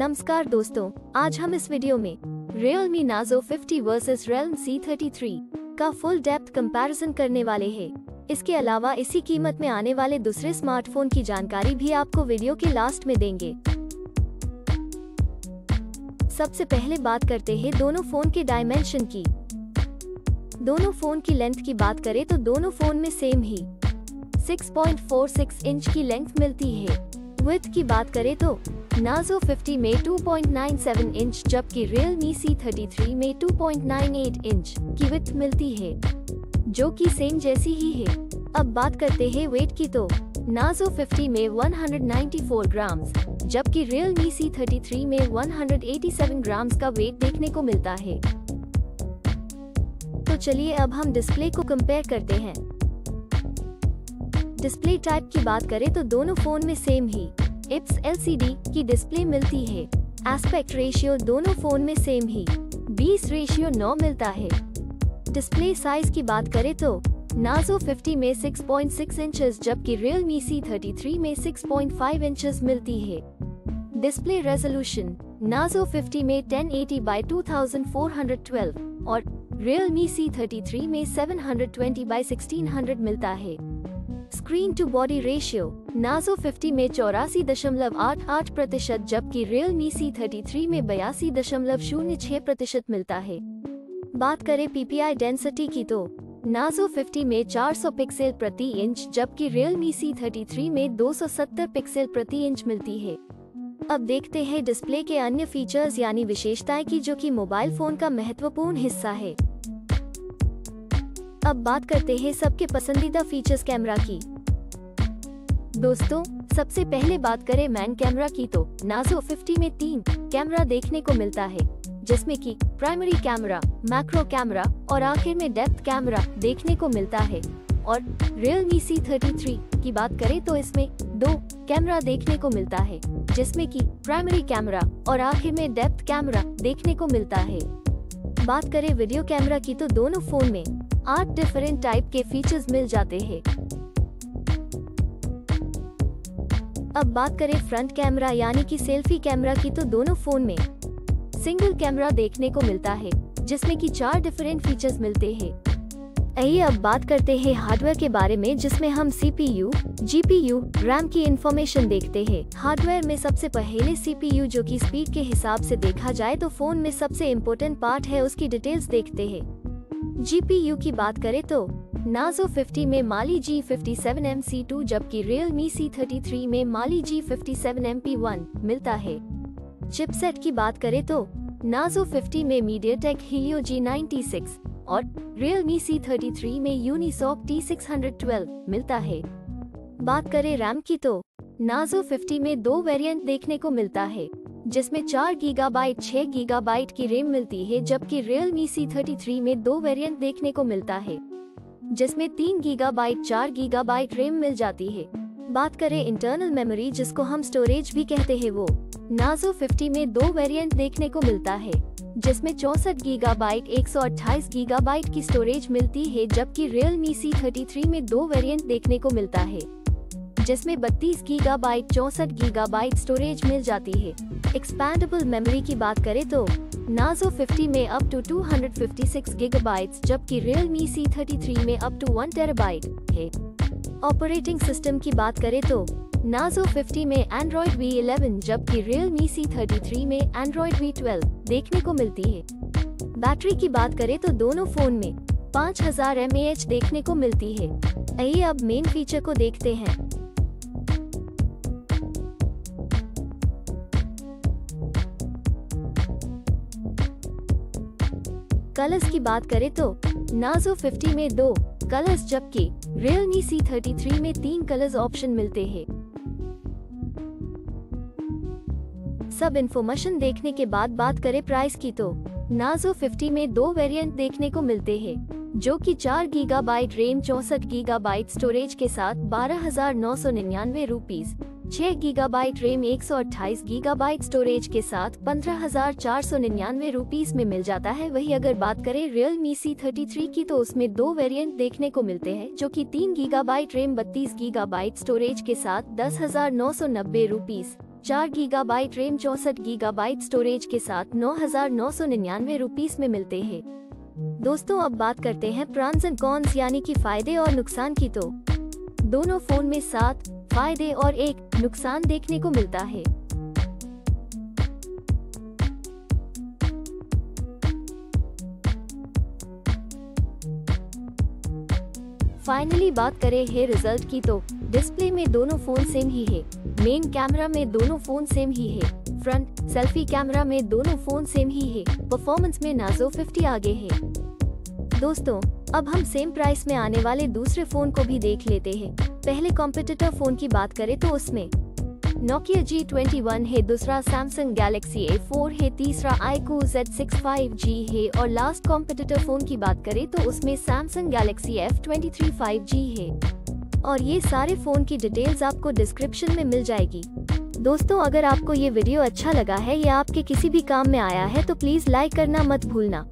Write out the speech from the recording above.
नमस्कार दोस्तों, आज हम इस वीडियो में Realme Nazo 50 versus Realme C33 का फुल डेप्थ कंपैरिजन करने वाले हैं। इसके अलावा इसी कीमत में आने वाले दूसरे स्मार्टफ़ोन की जानकारी भी आपको वीडियो के लास्ट में देंगे। सबसे पहले बात करते हैं दोनों फ़ोन के डायमेंशन की। दोनों फ़ोन की लेंथ की बात करें तो दोनों फ़ोन में सेम ही। 6.46 इंच की लेंथ मिलती है। विथ की बात करें तो नाजो 50 में 2.97 इंच जबकि रियल Realme C33 में 2.98 इंच की विथ मिलती है, जो कि सेम जैसी ही है। अब बात करते हैं वेट की तो नाजो 50 में 194 ग्राम्स जबकि रियल Realme C33 में 187 ग्राम्स का वेट देखने को मिलता है। तो चलिए अब हम डिस्प्ले को कंपेयर करते हैं। डिस्प्ले टाइप की बात करें तो दोनों फ़ोन में सेम ही। इप्स एलसीडी की डिस्प्ले मिलती है। एस्पेक्ट रेशियो दोनों फ़ोन में सेम ही। 20 रेशियो 9 मिलता है। डिस्प्ले साइज़ की बात करें तो नाजो 50 में 6.6 इंचेस, जबकि Realme C33 में 6.5 इंचेस मिलती है। डिस्प्ले रेजोल्यूशन नाजो 50 में 1080 बाई 2412 और Realme C33 में 720 बाई 1600 मिलता है। Screen to body ratio Narzo 50 में चौरासी दशमलव आठ आठ प्रतिशत, जबकि Realme C33 में बयासी दशमलव शून्य छह प्रतिशत मिलता है। बात करें पीपीआई डेंसिटी की तो नाजो 50 में 400 पिक्सल प्रति इंच, जबकि Realme C33 में 270 पिक्सल प्रति इंच मिलती है। अब देखते हैं डिस्प्ले के अन्य फीचर्स यानी विशेषताएँ की, जो कि मोबाइल फ़ोन का महत्वपूर्ण हिस्सा है। अब बात करते हैं सबके पसंदीदा फीचर्स कैमरा की। दोस्तों, सबसे पहले बात करें मैन कैमरा की तो नाजो 50 में तीन कैमरा देखने को मिलता है, जिसमें कि प्राइमरी कैमरा मैक्रो कैमरा और आखिर में डेप्थ कैमरा देखने को मिलता है। और Realme C33 की बात करें तो इसमें दो कैमरा देखने को मिलता है, जिसमें कि प्राइमरी कैमरा और आखिर में डेप्थ कैमरा देखने को मिलता है। बात करें वीडियो कैमरा की तो दोनों फ़ोन में आठ डिफरेंट टाइप के फीचर्स मिल जाते हैं। अब बात करें फ्रंट कैमरा यानी कि सेल्फी कैमरा की तो दोनों फ़ोन में सिंगल कैमरा देखने को मिलता है जिसमें कि चार डिफरेंट फीचर्स मिलते हैं। आइए अब बात करते हैं हार्डवेयर के बारे में जिसमें हम सीपीयू, जीपीयू, रैम की इंफॉर्मेशन देखते हैं। हार्डवेयर में सबसे पहले सीपीयू जो कि स्पीड के हिसाब से देखा जाए तो फ़ोन में सबसे इम्पोर्टेंट पार्ट है उसकी डिटेल्स देखते हैं। जीपीयू की बात करें तो नाजो 50 में Mali G fifty seven M C two जबकि Realme C33 में Mali G fifty seven M P one मिलता है। चिपसेट की बात करें तो नाजो 50 में MediaTek Helio G96 और Realme C33 में Unisoc T612 मिलता है। बात करें रैम की तो नाजो 50 में दो वेरिएंट देखने को मिलता है। जिसमें चार गीगाबाइट, छह गीगाबाइट की रेम मिलती है, जबकि Realme C33 में दो वेरिएंट देखने को मिलता है, जिसमें तीन गीगाबाइट, चार गीगाबाइट रेम मिल जाती है। बात करें इंटरनल मेमोरी जिसको हम स्टोरेज भी कहते हैं, वो नाजो 50 में दो वेरिएंट देखने को मिलता है, जिसमें चौसठ गीगा बाइट एक सौ अट्ठाईस गीगा बाइट की स्टोरेज मिलती है, जबकि Realme C33 में दो वेरिएंट देखने को मिलता है। जिसमें 32 गीगाबाइट, चौसठ गीगाबाइट स्टोरेज मिल जाती है। एक्सपैंडेबल मेमोरी की बात करें तो नाजो 50 में अप टू 256 गीगाबाइट्स जबकि Realme C33 में अप टू 1 टेराबाइट है। ऑपरेटिंग सिस्टम की बात करें तो नाजो 50 में Android V11 जबकि Realme C33 में Android V12 देखने को मिलती है। बैटरी की बात करें तो दोनों फ़ोन में 5000 mAh देखने को मिलती है। आइए अब मेन फीचर को देखते हैं। कलर्स की बात करें तो नाजो 50 में दो कलर्स, जबकि Realme C33 में तीन कलर्स ऑप्शन मिलते हैं। सब इन्फॉर्मेशन देखने के बाद बात करें प्राइस की तो नाजो 50 में दो वेरिएंट देखने को मिलते हैं, जो कि गीगा बाइट रेम, चौसठ गीगा बाइट स्टोरेज के साथ बारह हज़ार नौ सौ निन्यानवे रूपीज छह गीगाबाइट रैम 128 गीगाबाइट स्टोरेज के साथ पंद्रह हज़ार चार सौ निन्यानवे रूपीज में मिल जाता है। वही अगर बात करें Realme C thirty three की तो उसमें दो वेरिएंट देखने को मिलते हैं, जो कि तीन गीगाबाइट रैम, बत्तीस गीगाबाइट स्टोरेज के साथ दस हज़ार नौ सौ नब्बे रूपीज चार गीगा बाइट रेम, चौसठ गीगा बाइट स्टोरेज के साथ नौ हज़ार नौ सौ निन्यानवे रूपीज में मिलते हैं। दोस्तों, अब बात करते हैं प्रॉन्स एंड कॉन्स, यानी कि फ़ायदे और नुकसान की तो। दोनों फ़ोन में सात फ़ायदे और एक, नुकसान देखने को मिलता है। फाइनली बात करें है रिज़ल्ट की तो डिस्प्ले में दोनों फ़ोन सेम ही है। मेन कैमरा में दोनों फ़ोन सेम ही है। फ्रंट सेल्फी कैमरा में दोनों फ़ोन सेम ही है। परफॉर्मेंस में नाजो 50 आगे है। दोस्तों, अब हम सेम प्राइस में आने वाले दूसरे फ़ोन को भी देख लेते हैं। पहले कॉम्पिटिटर फ़ोन की बात करें तो उसमें नोकिया जी ट्वेंटी वन है, दूसरा सैमसंग गैलेक्सी ए फोर है, तीसरा iQOO Z six five G है और लास्ट कॉम्पिटिटर फ़ोन की बात करें तो उसमें Samsung Galaxy F twenty three five G है। और ये सारे फ़ोन की डिटेल्स आपको डिस्क्रिप्शन में मिल जाएगी। दोस्तों, अगर आपको ये वीडियो अच्छा लगा है या आपके किसी भी काम में आया है तो प्लीज़ लाइक करना मत भूलना।